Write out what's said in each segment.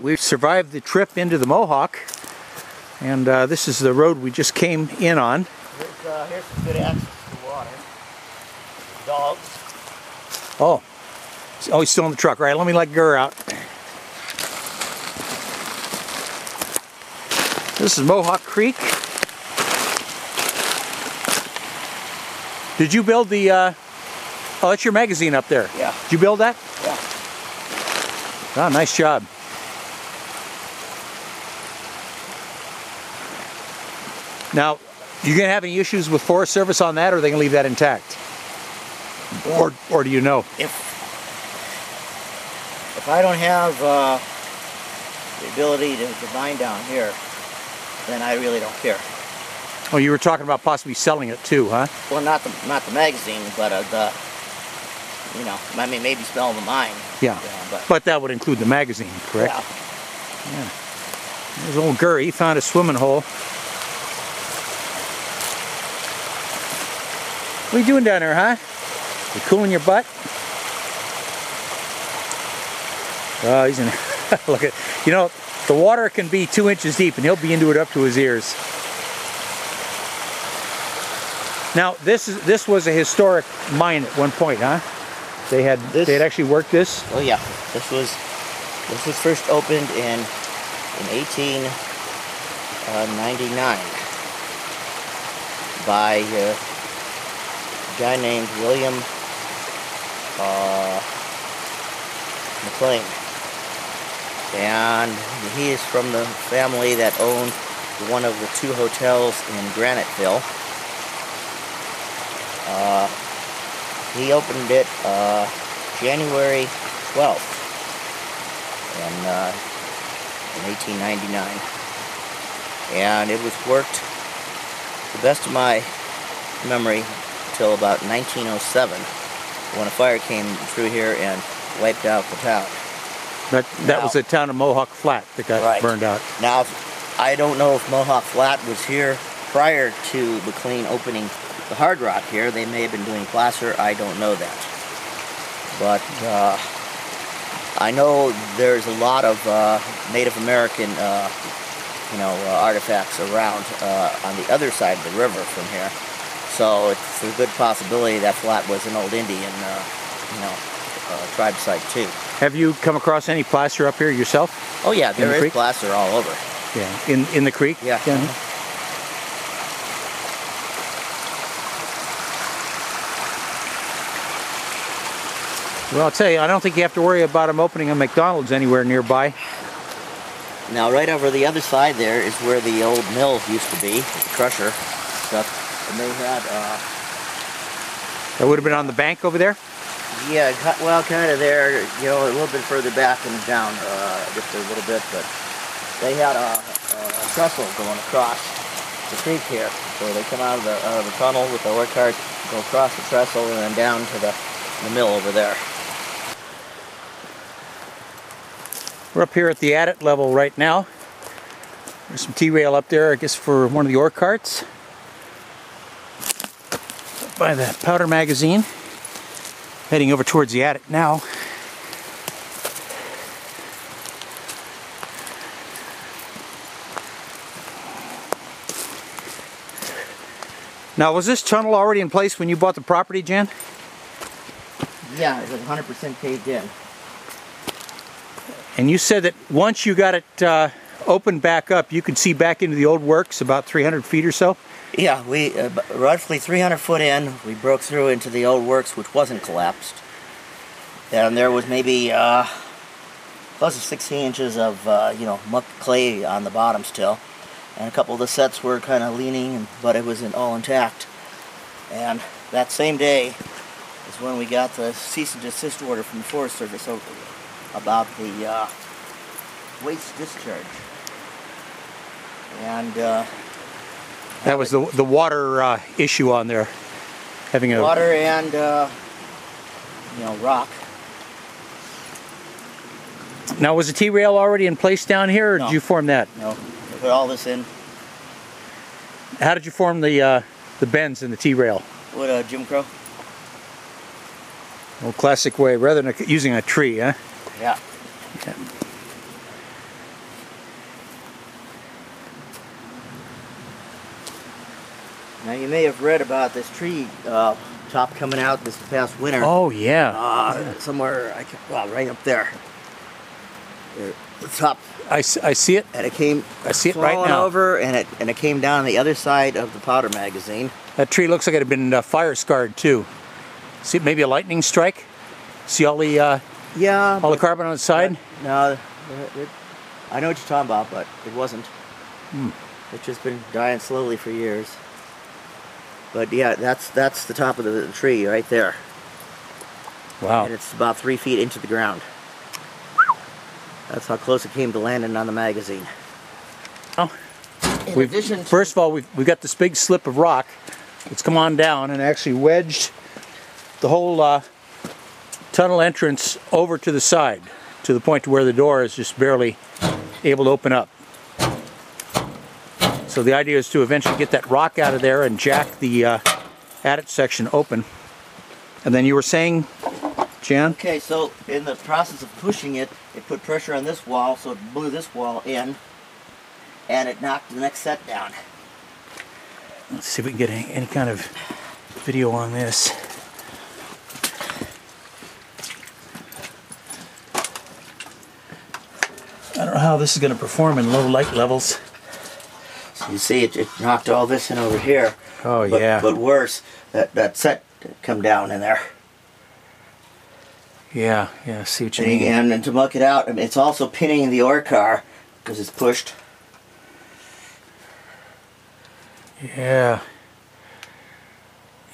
We survived the trip into the Mohawk, and uh, this is the road we just came in on. Here's, uh, here's some good access to water. Dogs. Oh, oh, he's still in the truck. All right, let me let Gur out. This is Mohawk Creek. Did you build the, uh, oh, that's your magazine up there. Yeah. Did you build that? Yeah. Oh, nice job. Now, you gonna have any issues with Forest Service on that, or are they gonna leave that intact? Or, or do you know? If if I don't have uh, the ability to, to mine down here, then I really don't care. Oh, you were talking about possibly selling it too, huh? Well, not the not the magazine, but uh, the you know, I mean, maybe smell the mine. Yeah. Yeah, but But that would include the magazine, correct? yeah. There's old Gurry, he found a swimming hole. What are you doing down there, huh? You cooling your butt? Oh, he's in. Look at, you know, the water can be two inches deep, and he'll be into it up to his ears. Now, this is this was a historic mine at one point, huh? They had This- they had actually worked this. Oh yeah, this was this was first opened in in 1899 by uh, guy named William uh, McLean, and he is from the family that owned one of the two hotels in Graniteville. Uh, he opened it uh, January 12th in, uh, in 1899. And it was worked, the best of my memory, until about 1907 when a fire came through here and wiped out the town. That that Now- was the town of Mohawk Flat that got Right. burned out. Now, I don't know if Mohawk Flat was here prior to McLean opening the Hard Rock here. They may have been doing placer. I don't know that. But uh, I know there's a lot of uh, Native American, uh, you know, uh, artifacts around uh, on the other side of the river from here. So it's a good possibility that Flat was an old Indian, uh, you know, uh, tribe site too. Have you come across any placer up here yourself? Oh yeah, the there is creek? placer all over. Yeah. In in the creek? Yeah. here? Well, I'll tell you, I don't think you have to worry about them opening a McDonald's anywhere nearby. Now, right over the other side there is where the old mill used to be, the crusher stuff. And they had, uh, That would have been on the bank over there. yeah, well, kind of there, you know, a little bit further back and down, uh, just a little bit, but they had a, a trestle going across the creek here. So they come out of the, out of the tunnel with the ore cart, go across the trestle, and then down to the, the mill over there. We're up here at the adit level right now. There's some T-rail up there, I guess, for one of the ore carts. By the powder magazine. Heading over towards the adit now. Now, was this tunnel already in place when you bought the property, Jan? Yeah, it was 100% caved in. And you said that once you got it uh, opened back up, you could see back into the old works about 300 feet or so. Yeah, we uh, roughly 300 foot in, we broke through into the old works, which wasn't collapsed, and there was maybe uh, close to 16 inches of uh, you know muck clay on the bottom still, and a couple of the sets were kind of leaning, but it was all intact. And that same day is when we got the cease and desist order from the Forest Service about the uh, waste discharge. And uh, That was the the water uh, issue on there, having a water and uh, you know rock. Now, was the T-rail already in place down here, or No. did you form that? We put all this in How did you form the uh, the bends in the T-rail? with a Jim Crow. Old classic way, rather than using a tree, huh? Yeah. Now you may have read about this tree uh, top coming out this past winter. Oh yeah. Uh, somewhere, I can, well, right up there. There, The top, I, I see it. and it came I see it right now. over, and it and it came down on the other side of the powder magazine. That tree looks like it had been uh, fire scarred too. See, maybe a lightning strike. See all the uh, Yeah. all the carbon on the side. No, it, it, I know what you're talking about, but it wasn't. Hmm. It's just been dying slowly for years. But yeah, that's that's the top of the, the tree right there, Wow. and it's about three feet into the ground. That's how close it came to landing on the magazine. Oh. In We've- addition, to, First of all, we've, we've got this big slip of rock that's come on down and actually wedged the whole uh, tunnel entrance over to the side to the point to where the door is just barely able to open up. So the idea is to eventually get that rock out of there and jack the uh, adit section open. And then you were saying, Jan? okay, so in the process of pushing it, it put pressure on this wall, so it blew this wall in, and it knocked the next set down. Let's see if we can get any, any kind of video on this. I don't know how this is going to perform in low light levels. So you see, it, it knocked all this in over here. Oh But, yeah, but worse, that, that set come down in there. yeah, yeah. See what you And, mean? and, and to muck it out, I mean, it's also pinning the ore car because it's pushed. Yeah,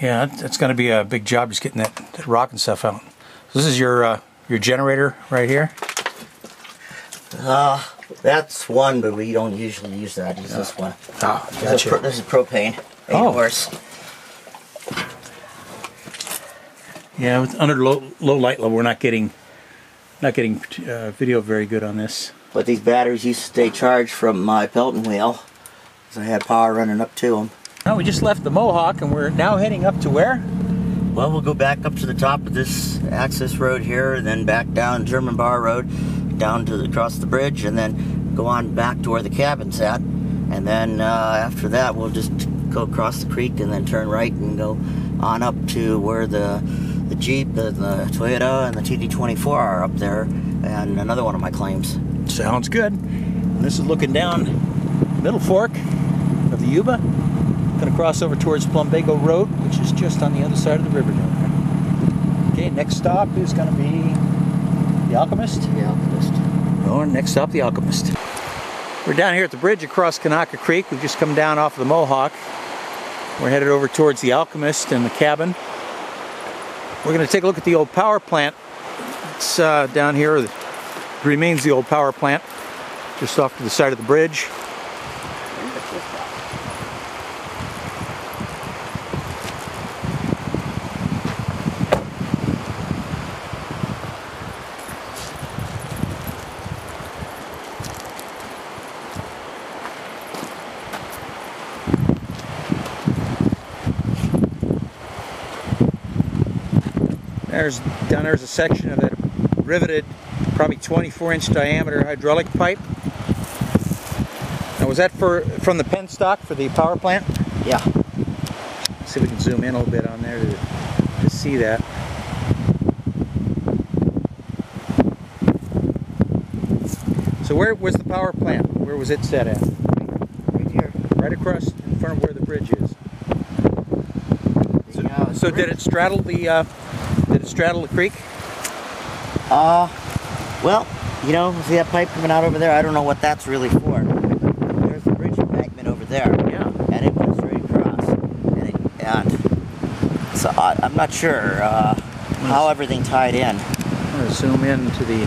yeah. that- That's going to be a big job just getting that, that rock and stuff out. This is your uh, your generator right here. Uh, that's one, but we don't usually use that. Use this one. Oh, This, is pro- this is propane. Oh. worse. Yeah, with under low low light level, we're not getting not getting uh, video very good on this. But these batteries used to stay charged from my Pelton wheel. Because I had power running up to them. Oh, we just left the Mohawk and we're now heading up to where? Well, we'll go back up to the top of this access road here, and then back down German Bar Road, down to the, across the bridge, and then go on back to where the cabin's at. And then uh, after that, we'll just go across the creek and then turn right and go on up to where the the Jeep, and the Toyota, and the TD24 are up there, and another one of my claims. Sounds good. And this is looking down Middle Fork of the Yuba. Gonna cross over towards Plumbago Road, which is just on the other side of the river down there. Okay, next stop is gonna be the Alchemist. Yeah, next stop, the Alchemist. We're down here at the bridge across Kanaka Creek. We've just come down off of the Mohawk. We're headed over towards the Alchemist and the cabin. We're going to take a look at the old power plant. It's uh, down here. It remains the old power plant, just off to the side of the bridge. There's down there's a section of that riveted, probably 24 inch diameter hydraulic pipe. Now was that for from the penstock for the power plant? yeah. Let's see if we can zoom in a little bit on there to, to see that. So where was the power plant? Where was it set at? Right here. Right across in front of where the bridge is. The, uh, So did it straddle the uh, straddle the creek? Uh, well, you know, see that pipe coming out over there? I don't know what that's really for. There's the bridge embankment over there. Yeah. And it went straight across. And, it, and so I, I'm not sure uh, how everything tied in. I'm going to zoom in to the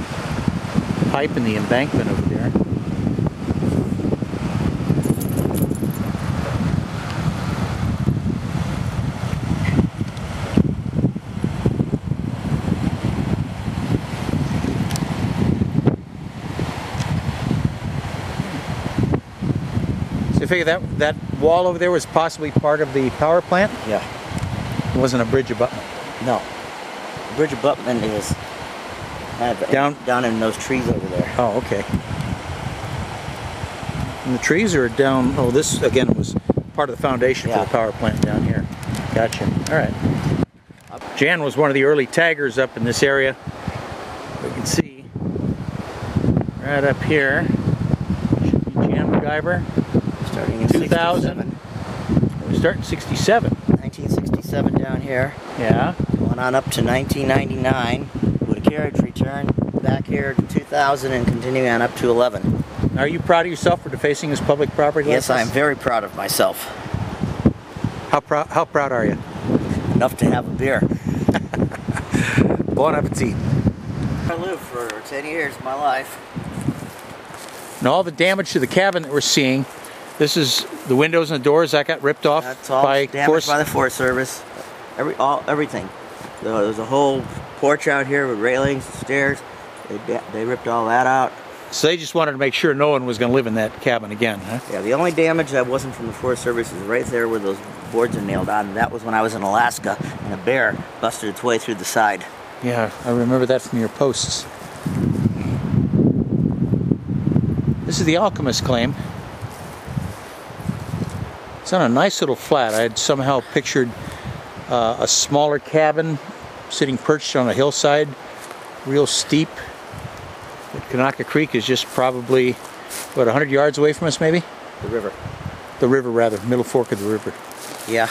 pipe and the embankment over there. So I figure that that wall over there was possibly part of the power plant. Yeah. It wasn't a bridge abutment. No. The bridge abutment is Down- down in those trees over there. Oh, okay. And the trees are down. Oh, this again was part of the foundation Yeah. for the power plant down here. Gotcha. All right. Jan was one of the early taggers up in this area. We can see right up here. Should be Jan Magyver. Starting in 2000. 67. We start in 67. 1967 down here. Yeah. Going on up to 1999 with a carriage return back here to 2000 and continuing on up to 11. Are you proud of yourself for defacing this public property? Yes, I am very proud of myself. How proud? How proud are you? Enough to have a beer. Bon appetit. I lived for 10 years of my life. And all the damage to the cabin that we're seeing, this is the windows and the doors that got ripped off That's all by damaged Forest. by the Forest Service. Every, all, everything. There's a whole porch out here with railings, stairs. They, they ripped all that out. so they just wanted to make sure no one was going to live in that cabin again, huh? Yeah, the only damage that wasn't from the Forest Service is right there where those boards are nailed on. That was when I was in Alaska and a bear busted its way through the side. Yeah, I remember that from your posts. This is the Alchemist claim. It's on a nice little flat. I had somehow pictured uh, a smaller cabin sitting perched on a hillside, real steep. But Kanaka Creek is just probably, what, 100 yards away from us, maybe? The river. The river, rather, middle fork of the river. Yeah.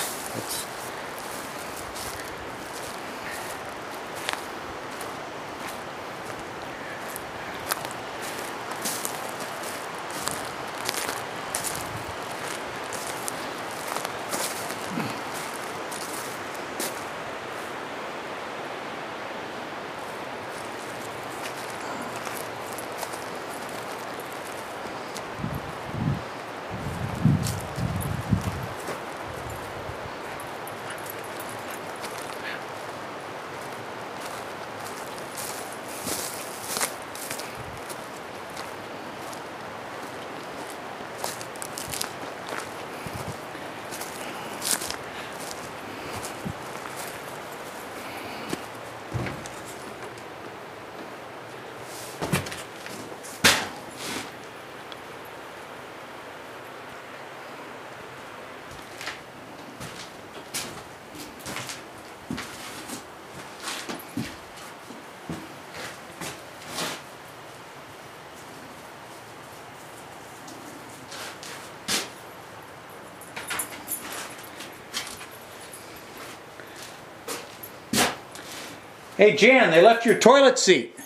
Hey, Jan, they left your toilet seat.